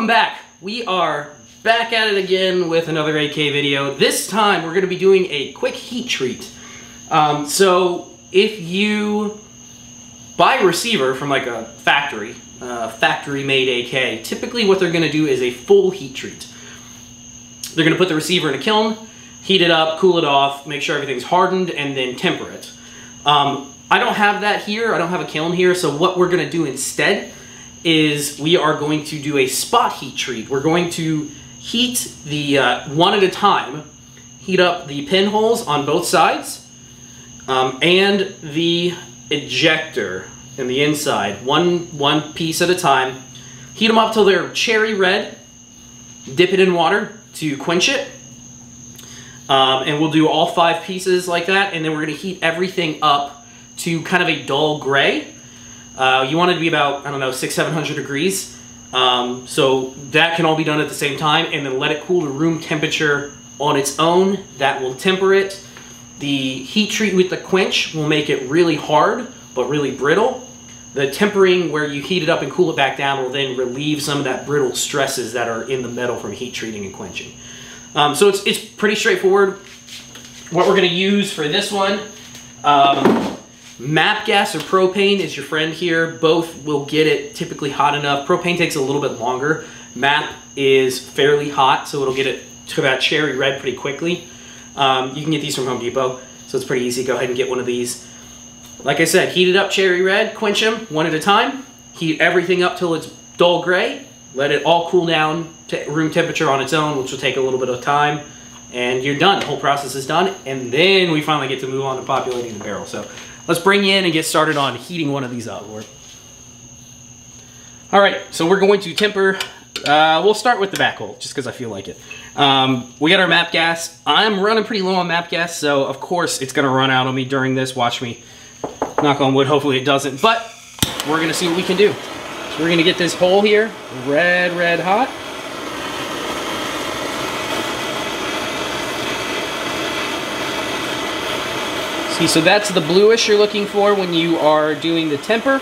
welcome back. We are back at it again with another AK video. This time we're going to be doing a quick heat treat. Um, so if you buy a receiver from like a factory, uh, factory made AK, typically what they're going to do is a full heat treat. They're going to put the receiver in a kiln, heat it up, cool it off, make sure everything's hardened, and then temper it. Um, I don't have that here. I don't have a kiln here. So what we're going to do instead is we are going to do a spot heat treat. We're going to heat the uh, one at a time, heat up the pinholes on both sides, um, and the ejector in the inside, one, one piece at a time. Heat them up till they're cherry red, dip it in water to quench it, um, and we'll do all five pieces like that, and then we're gonna heat everything up to kind of a dull gray. Uh, you want it to be about, I don't know, six, 700 degrees. Um, so that can all be done at the same time, and then let it cool to room temperature on its own. That will temper it. The heat treat with the quench will make it really hard, but really brittle. The tempering where you heat it up and cool it back down will then relieve some of that brittle stresses that are in the metal from heat treating and quenching. Um, so it's, it's pretty straightforward. What we're going to use for this one, um, MAPP gas or propane is your friend here. Both will get it typically hot enough. Propane takes a little bit longer. MAPP is fairly hot, so it'll get it to that cherry red pretty quickly. Um, you can get these from Home Depot, so it's pretty easy. Go ahead and get one of these. Like I said, heat it up cherry red, quench them one at a time. Heat everything up till it's dull gray. Let it all cool down to room temperature on its own, which will take a little bit of time. And you're done. The whole process is done. And then we finally get to move on to populating the barrel. So let's bring you in and get started on heating one of these up. All right, so we're going to temper. Uh, we'll start with the back hole, just because I feel like it. Um, we got our MAPP gas. I'm running pretty low on MAPP gas, so of course it's going to run out on me during this. Watch me. Knock on wood, hopefully it doesn't. But we're going to see what we can do. So we're going to get this hole here red, red hot. So that's the bluish you're looking for when you are doing the temper.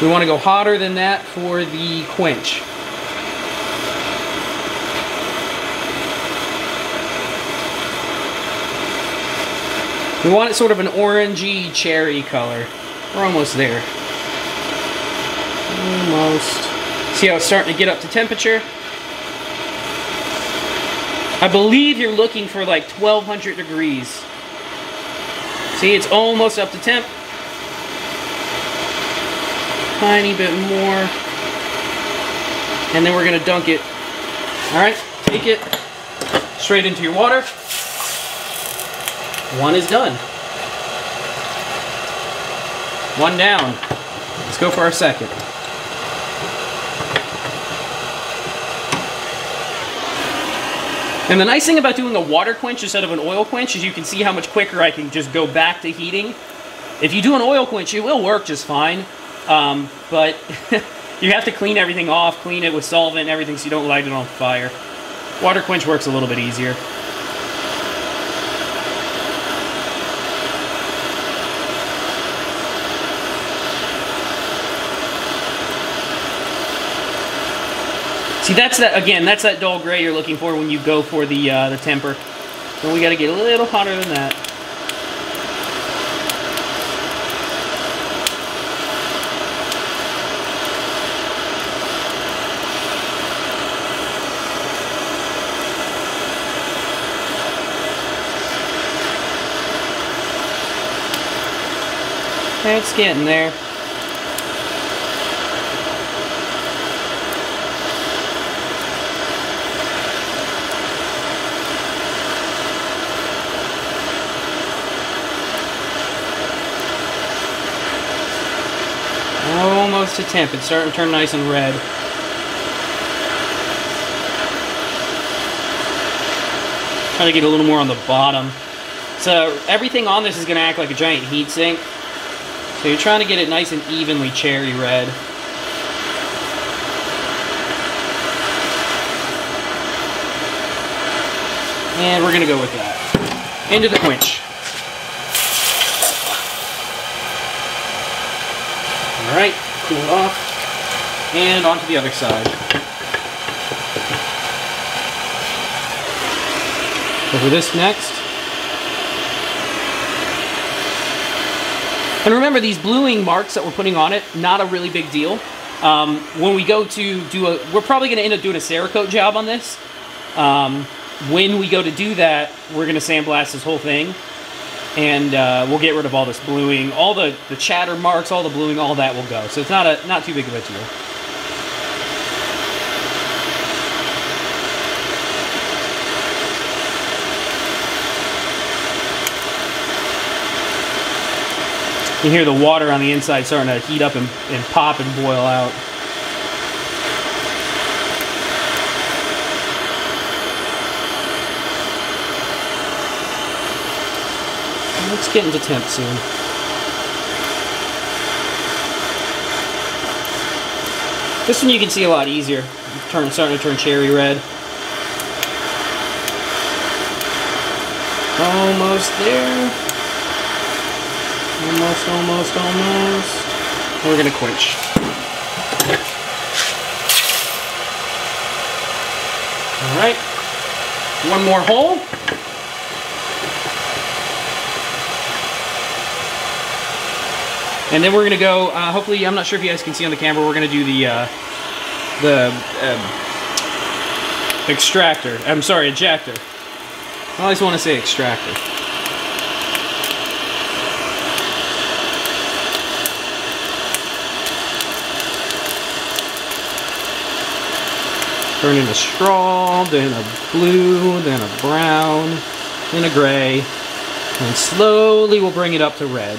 We want to go hotter than that for the quench. We want it sort of an orangey cherry color. We're almost there. Almost. See how it's starting to get up to temperature? I believe you're looking for like 1200 degrees. See, it's almost up to temp. Tiny bit more. And then we're gonna dunk it. All right, take it straight into your water. One is done. One down. Let's go for our second. And the nice thing about doing a water quench instead of an oil quench is you can see how much quicker I can just go back to heating. If you do an oil quench, it will work just fine, um, but you have to clean everything off, clean it with solvent and everything so you don't light it on fire. Water quench works a little bit easier. See, that's that, again, that's that dull gray you're looking for when you go for the, uh, the temper. So we got to get a little hotter than that. It's getting there. Almost to temp. It's starting to turn nice and red. Trying to get a little more on the bottom. So everything on this is going to act like a giant heat sink. So you're trying to get it nice and evenly cherry red. And we're going to go with that. Into the quench. Alright, cool off, and onto the other side. Over this next. And remember, these bluing marks that we're putting on it, not a really big deal. Um, when we go to do a, we're probably going to end up doing a Cerakote job on this. Um, when we go to do that, we're going to sandblast this whole thing. And uh, we'll get rid of all this bluing, all the, the chatter marks, all the bluing, all that will go. So it's not a not too big of a deal. You hear the water on the inside starting to heat up and, and pop and boil out. Let's get into temp soon. This one you can see a lot easier. Turn, starting to turn cherry red. Almost there. Almost, almost, almost. We're gonna quench. Alright. One more hole. And then we're gonna go, uh, hopefully, I'm not sure if you guys can see on the camera, we're gonna do the, uh, the, um, extractor. I'm sorry, ejector. I always want to say extractor. turn a straw, then a blue, then a brown, then a gray, and slowly we'll bring it up to red.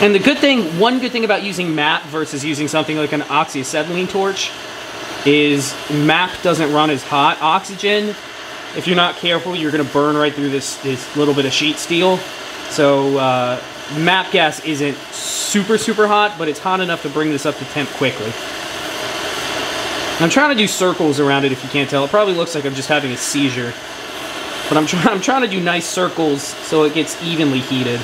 And the good thing, one good thing about using MAP versus using something like an oxyacetylene torch is MAP doesn't run as hot. Oxygen if you're not careful, you're going to burn right through this, this little bit of sheet steel. So uh, MAP gas isn't super, super hot, but it's hot enough to bring this up to temp quickly. I'm trying to do circles around it if you can't tell. It probably looks like I'm just having a seizure. But I'm, try I'm trying to do nice circles so it gets evenly heated.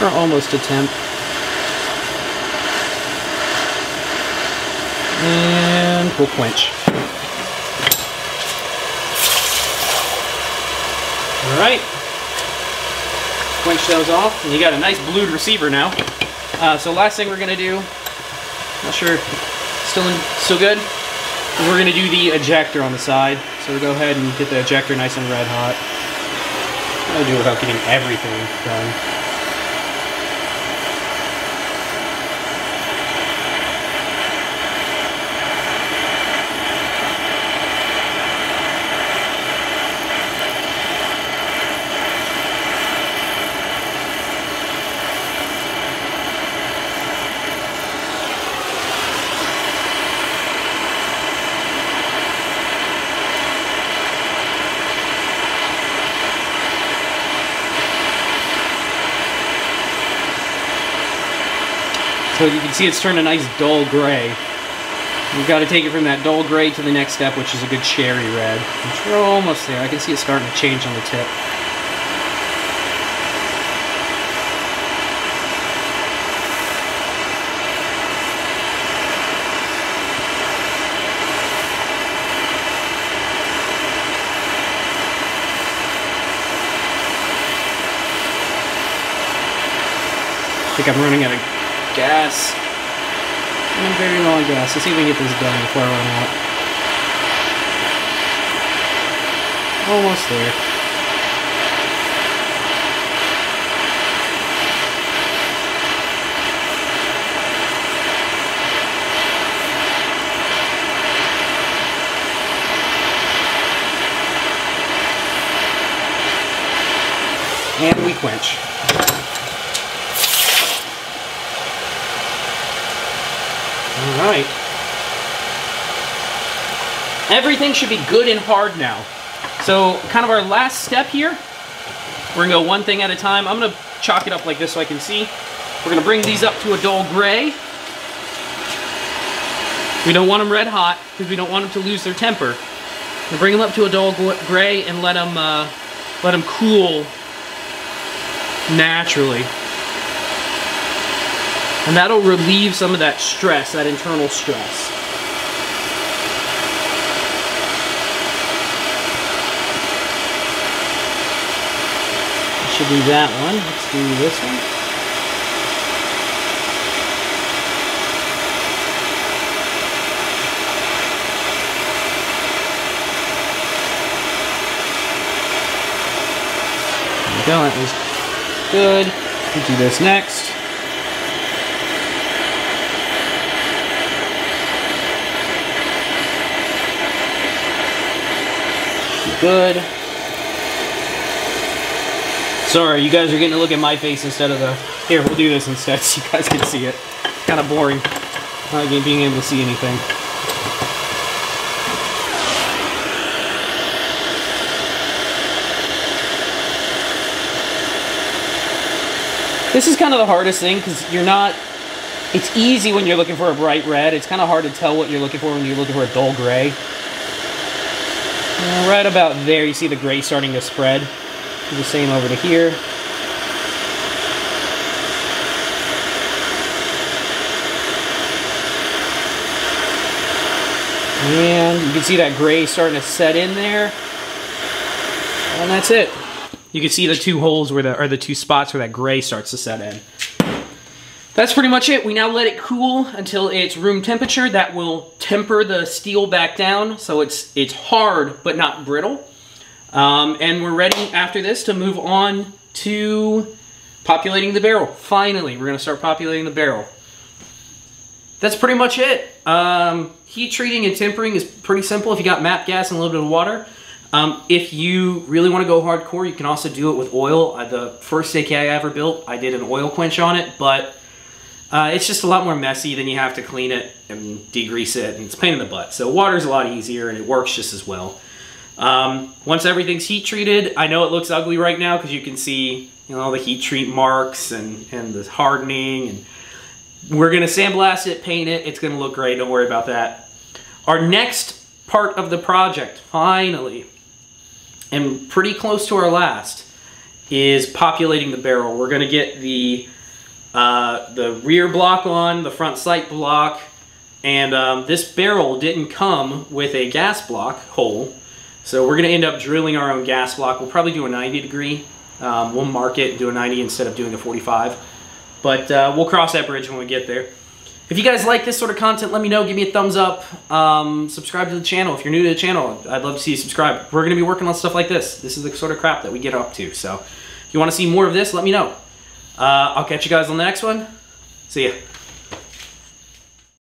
We're almost to temp. And we'll quench. Alright. Quench those off, and you got a nice blued receiver now. Uh, so last thing we're going to do, not sure, still, in, still good? We're going to do the ejector on the side. So we'll go ahead and get the ejector nice and red hot. I'll do it without getting everything done. So you can see it's turned a nice dull gray. We've got to take it from that dull gray to the next step, which is a good cherry red. Which we're almost there. I can see it starting to change on the tip. I think I'm running out of gas. I'm very low on gas. Let's see if we can get this done before I run out. Almost there. And we quench. Alright. Everything should be good and hard now. So, kind of our last step here, we're to go one thing at a time. I'm to chalk it up like this so I can see. We're to bring these up to a dull gray. We don't want them red hot because we don't want them to lose their temper. And bring them up to a dull gray and let them uh, let them cool naturally. And that'll relieve some of that stress, that internal stress. Should be that one. Let's do this one. go. That was good. We'll do this next. Good. Sorry, you guys are getting to look at my face instead of the... Here, we'll do this instead so you guys can see it. Kind of boring. Not being able to see anything. This is kind of the hardest thing because you're not, it's easy when you're looking for a bright red. It's kind of hard to tell what you're looking for when you're looking for a dull gray. Right about there, you see the gray starting to spread. Do the same over to here. And you can see that gray starting to set in there. And that's it. You can see the two holes where the, or the two spots where that gray starts to set in. That's pretty much it. We now let it cool until it's room temperature. That will temper the steel back down so it's, it's hard but not brittle. Um, and we're ready after this to move on to populating the barrel. Finally, we're going to start populating the barrel. That's pretty much it. Um, heat treating and tempering is pretty simple if you got MAPP gas and a little bit of water. Um, if you really want to go hardcore, you can also do it with oil. Uh, the first AK I ever built, I did an oil quench on it, but uh, it's just a lot more messy. Then you have to clean it and degrease it, and it's pain in the butt. So water's a lot easier, and it works just as well. Um, once everything's heat treated, I know it looks ugly right now because you can see you know all the heat treat marks and, and the hardening. And we're going to sandblast it, paint it. It's going to look great. Don't worry about that. Our next part of the project, finally, and pretty close to our last, is populating the barrel. We're gonna get the, uh, the rear block on, the front sight block, and um, this barrel didn't come with a gas block hole, so we're gonna end up drilling our own gas block. We'll probably do a 90 degree. Um, we'll mark it and do a 90 instead of doing a 45. But uh, we'll cross that bridge when we get there. If you guys like this sort of content, let me know. Give me a thumbs up. Um, subscribe to the channel. If you're new to the channel, I'd love to see you subscribe. We're going to be working on stuff like this. This is the sort of crap that we get up to. So if you want to see more of this, let me know. Uh, I'll catch you guys on the next one. See ya.